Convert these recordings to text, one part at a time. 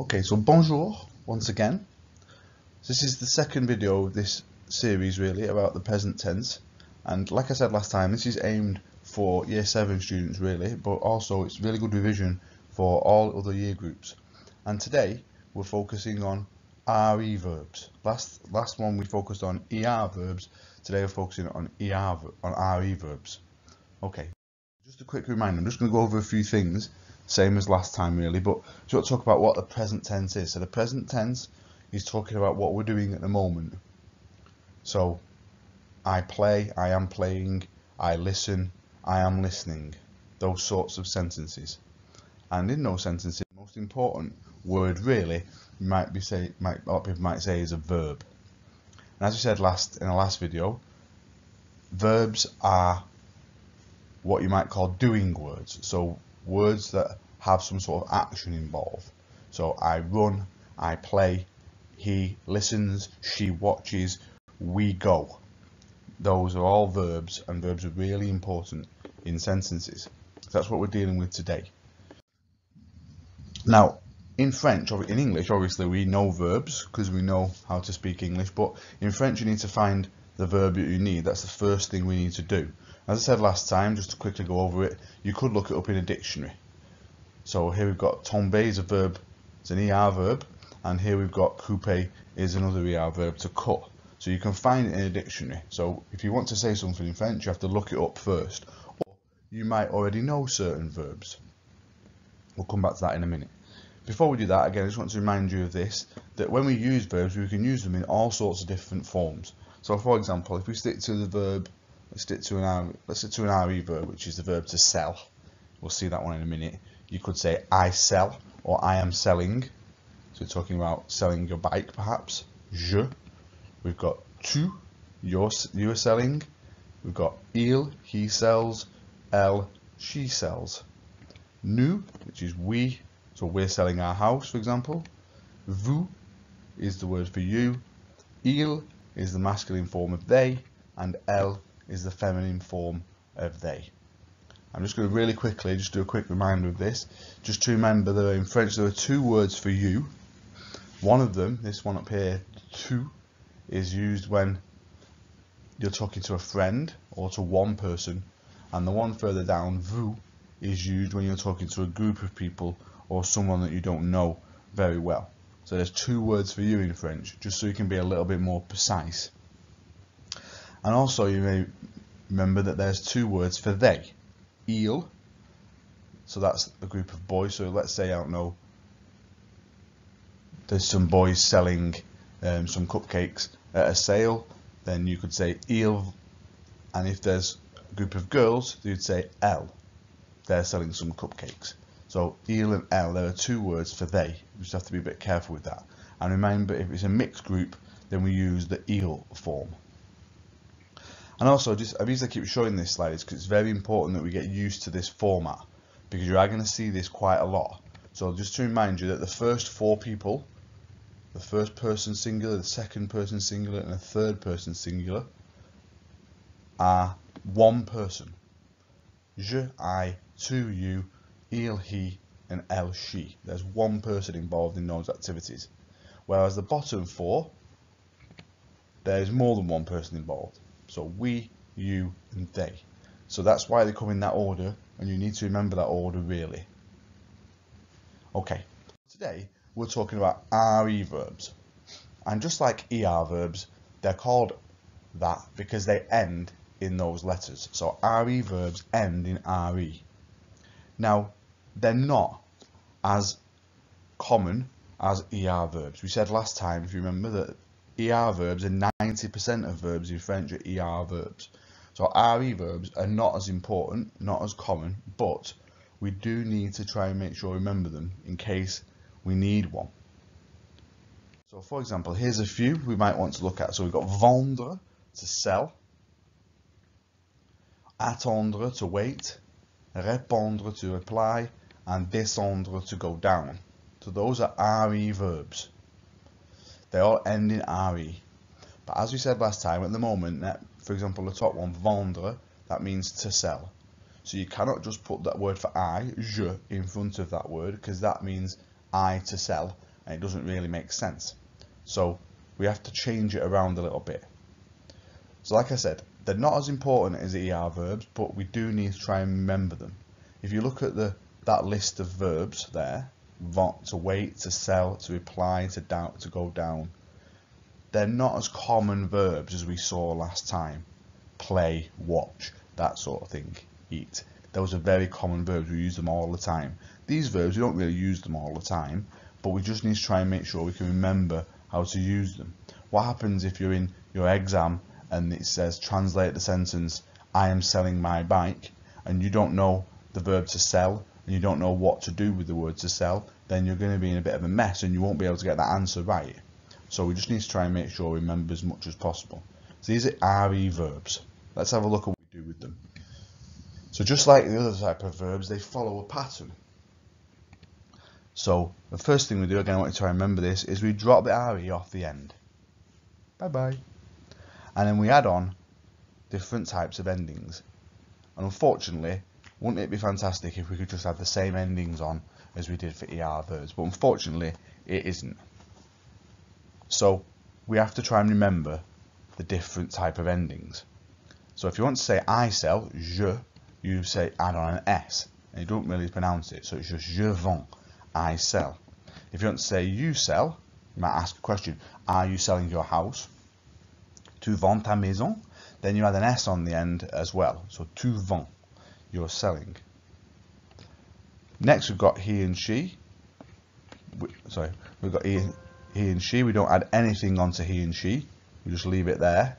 Okay, so bonjour once again. This is the second video of this series really about the present tense and like I said last time this is aimed for year 7 students really but also it's really good revision for all other year groups and today we're focusing on RE verbs. Last last one we focused on ER verbs, today we're focusing on ER on RE verbs. Okay, just a quick reminder, I'm just going to go over a few things same as last time really, but just want to talk about what the present tense is. So the present tense is talking about what we're doing at the moment. So I play, I am playing, I listen, I am listening. Those sorts of sentences. And in those sentences, the most important word really might be say might a lot of people might say is a verb. And as we said last in the last video, verbs are what you might call doing words. So words that have some sort of action involved. So I run, I play, he listens, she watches, we go. Those are all verbs and verbs are really important in sentences. So that's what we're dealing with today. Now, in French or in English, obviously we know verbs because we know how to speak English, but in French you need to find the verb that you need. That's the first thing we need to do. As I said last time, just to quickly go over it, you could look it up in a dictionary. So here we've got tomber is a verb, it's an ER verb, and here we've got couper is another ER verb to cut. So you can find it in a dictionary. So if you want to say something in French, you have to look it up first. Or you might already know certain verbs. We'll come back to that in a minute. Before we do that, again, I just want to remind you of this, that when we use verbs, we can use them in all sorts of different forms. So for example, if we stick to the verb Let's stick to an R, let's stick to an RE verb, which is the verb to sell. We'll see that one in a minute. You could say I sell or I am selling. So talking about selling your bike, perhaps. Je. We've got tu, you're, you are selling. We've got il, he sells. Elle, she sells. Nous, which is we, so we're selling our house, for example. Vous is the word for you. Il is the masculine form of they, and elle is the feminine form of they. I'm just going to really quickly just do a quick reminder of this. Just to remember that in French there are two words for you. One of them, this one up here, tu, is used when you're talking to a friend or to one person. And the one further down, vous, is used when you're talking to a group of people or someone that you don't know very well. So there's two words for you in French, just so you can be a little bit more precise. And also you may remember that there's two words for they. Ils, so that's a group of boys. So let's say, I don't know, there's some boys selling um, some cupcakes at a sale, then you could say ils. And if there's a group of girls, you'd say elles. They're selling some cupcakes. So ils and elles, there are two words for they. You just have to be a bit careful with that. And remember, if it's a mixed group, then we use the ils form. And also, just the reason I keep showing this slide is because it's very important that we get used to this format because you are going to see this quite a lot. So just to remind you that the first four people, the first person singular, the second person singular, and the third person singular are one person. Je, I, tu, you, il, he, and elle, she. There's one person involved in those activities. Whereas the bottom four, there's more than one person involved. So we, you, and they. So that's why they come in that order, and you need to remember that order really. Okay, today we're talking about RE verbs. And just like ER verbs, they're called that because they end in those letters. So RE verbs end in RE. Now, they're not as common as ER verbs. We said last time, if you remember, that ER verbs and 90% of verbs in French are ER verbs. So RE verbs are not as important, not as common, but we do need to try and make sure we remember them in case we need one. So for example, here's a few we might want to look at. So we've got vendre, to sell, attendre, to wait, répondre, to reply, and descendre, to go down. So those are RE verbs. They all end in RE. But as we said last time, at the moment, for example, the top one, vendre, that means to sell. So you cannot just put that word for I, je, in front of that word, because that means I to sell. and it doesn't really make sense. So we have to change it around a little bit. So like I said, they're not as important as ER verbs, but we do need to try and remember them. If you look at the that list of verbs there, want, to wait, to sell, to reply, to doubt, to go down, they're not as common verbs as we saw last time. Play, watch, that sort of thing, eat. Those are very common verbs, we use them all the time. These verbs, we don't really use them all the time, but we just need to try and make sure we can remember how to use them. What happens if you're in your exam and it says translate the sentence I am selling my bike and you don't know the verb to sell and you don't know what to do with the word to sell then you're going to be in a bit of a mess and you won't be able to get that answer right. So we just need to try and make sure we remember as much as possible. So these are RE verbs. Let's have a look at what we do with them. So just like the other type of verbs they follow a pattern. So the first thing we do again I want you to remember this is we drop the RE off the end. Bye bye and then we add on different types of endings. And unfortunately, wouldn't it be fantastic if we could just have the same endings on as we did for ER verbs? But unfortunately, it isn't. So we have to try and remember the different type of endings. So if you want to say I sell, je, you say add on an S. And you don't really pronounce it, so it's just je vends, I sell. If you want to say you sell, you might ask a question, are you selling your house? tu vends ta maison, then you add an S on the end as well. So tu vends, you're selling. Next we've got he and she. We, sorry, we've got he, he and she. We don't add anything onto he and she. We just leave it there.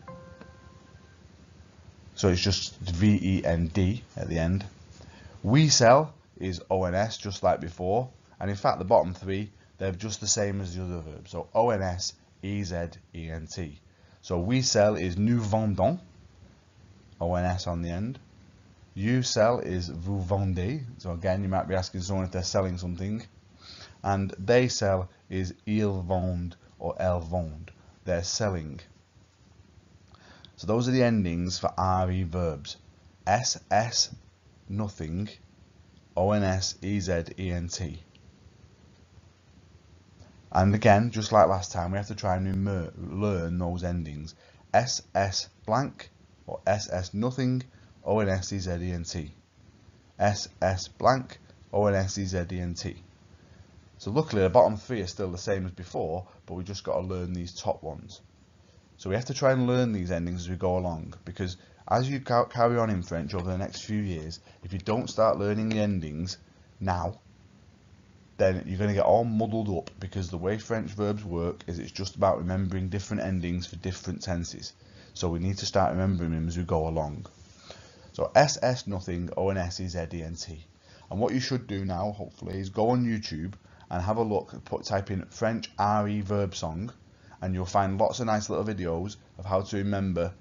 So it's just V-E-N-D at the end. We sell is ONS just like before. And in fact the bottom three, they're just the same as the other verbs. So ONS, EZ, So we sell is nous vendons, ONS on the end. You sell is vous vendez. So again, you might be asking someone if they're selling something. And they sell is ils vendent or elles vendent. They're selling. So those are the endings for RE verbs. SS, nothing, ONS, EZ, ENT. And again, just like last time, we have to try and learn those endings. SS blank or SS nothing, O-N-S-E-Z-E-N-T. SS blank, O-N-S-E-Z-E-N-T. So luckily the bottom three are still the same as before, but we just got to learn these top ones. So we have to try and learn these endings as we go along, because as you carry on in French over the next few years, if you don't start learning the endings now, then you're going to get all muddled up because the way French verbs work is it's just about remembering different endings for different tenses. So we need to start remembering them as we go along. So SS nothing, ONS is ENT. And what you should do now, hopefully, is go on YouTube and have a look, put type in French RE verb song, and you'll find lots of nice little videos of how to remember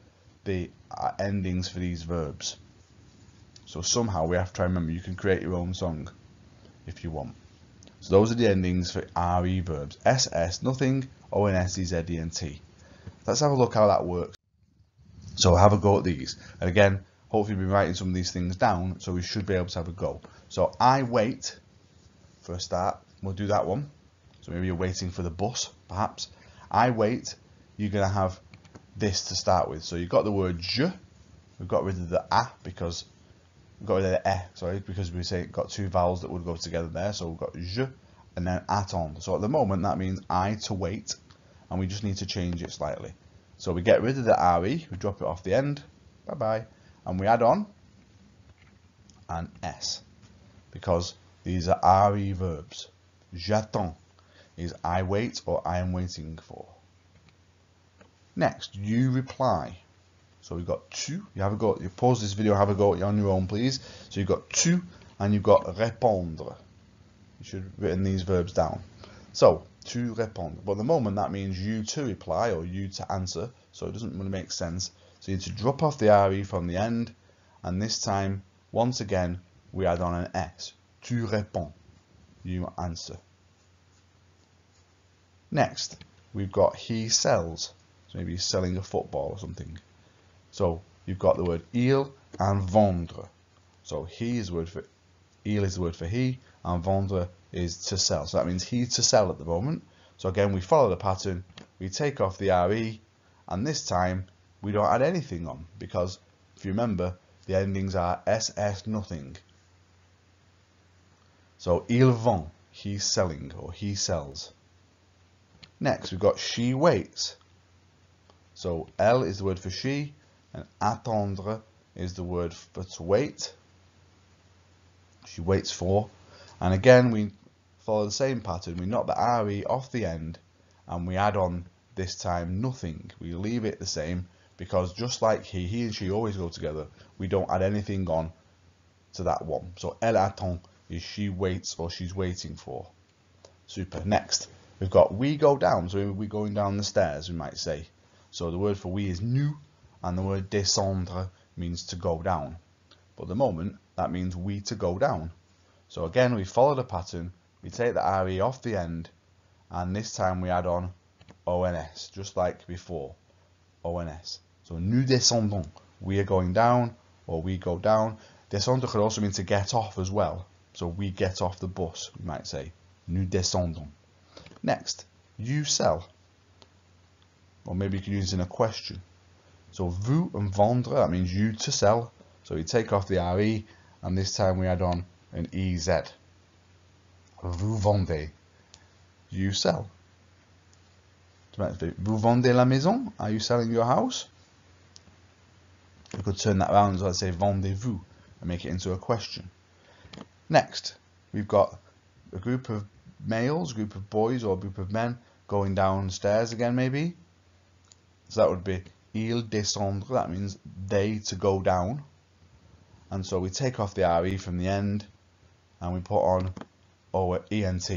the uh, endings for these verbs. So somehow we have to remember you can create your own song if you want. So those are the endings for RE verbs. SS, nothing, ONS, ENT. Let's have a look how that works. So have a go at these. And again, hopefully been writing some of these things down, so we should be able to have a go. So I wait for a start. We'll do that one. So maybe you're waiting for the bus, perhaps. I wait. You're going to have this to start with. So you've got the word je. We've got rid of the a because we've got rid of the e, sorry, because we say got two vowels that would go together there. So we've got je and then attendre. So at the moment that means I to wait, and we just need to change it slightly. So we get rid of the re, we drop it off the end, bye bye, and we add on an s because these are re verbs. J'attends is I wait or I am waiting for. Next, you reply. So we've got tu. You have a go. You pause this video, have a go on your own, please. So you've got tu and you've got répondre. You should have written these verbs down. So to répondre. But at the moment that means you to reply or you to answer. So it doesn't really make sense. So you need to drop off the re from the end, and this time once again we add on an s. Tu réponds. You answer. Next, we've got he sells. So maybe he's selling a football or something. So you've got the word il and vendre. So he is the word for il is the word for he, and vendre is to sell. So that means he to sell at the moment. So again, we follow the pattern, we take off the RE, and this time we don't add anything on because if you remember, the endings are SS nothing. So il vend, he's selling or he sells. Next, we've got she waits. So elle is the word for she, and attendre is the word for to wait. She waits for. And again, we follow the same pattern. We knock the RE off the end and we add on this time nothing. We leave it the same because just like he, he and she always go together, we don't add anything on to that one. So elle attend is she waits or she's waiting for. Super. Next, we've got we go down. So we're going down the stairs, we might say. So the word for we is nous, and the word descendre means to go down. But at the moment, that means we to go down. So again, we follow the pattern. We take the RE off the end, and this time we add on ONS, just like before. ONS. So nous descendons, we are going down, or we go down. Descendre could also mean to get off as well. So we get off the bus, we might say. Nous descendons. Next, you sell. Or maybe you can use it in a question. So vous and vendre, that means you to sell. So we take off the RE, and this time we add on an EZ. Vous vendez. You sell. Vous vendez la maison? Are you selling your house? We could turn that around as well say vendez-vous and make it into a question. Next, we've got a group of males, a group of boys or a group of men going downstairs again maybe. So that would be il descendre, that means they to go down. And so we take off the RE from the end and we put on or ENT.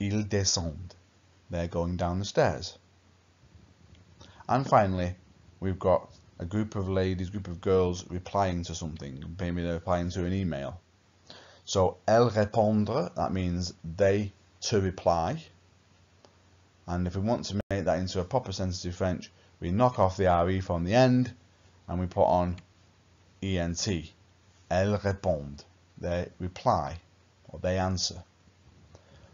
Ils descendent. They're going down the stairs. And finally, we've got a group of ladies, group of girls replying to something. Maybe they're replying to an email. So, elles répondre, that means they to reply. And if we want to make that into a proper sensitive French, we knock off the RE from the end and we put on ENT. Elles répondent. They reply or they answer.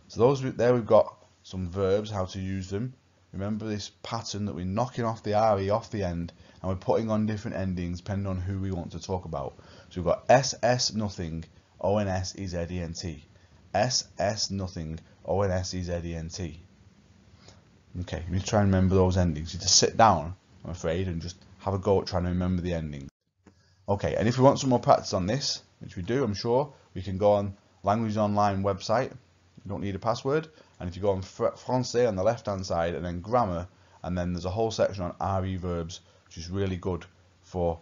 So those there we've got some verbs, how to use them. Remember this pattern that we're knocking off the RE off the end and we're putting on different endings depending on who we want to talk about. So we've got SS nothing, ONS is EDNT. SS nothing, ONS is EDNT. Okay, you try and remember those endings. You just sit down, I'm afraid, and just have a go at trying to remember the endings. Okay, and if we want some more practice on this, which we do, I'm sure, we can go on Language Online website. You don't need a password. And if you go on Francais on the left hand side and then grammar, and then there's a whole section on RE verbs, which is really good for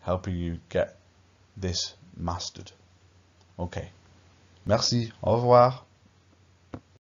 helping you get this mastered. Okay. Merci. Au revoir.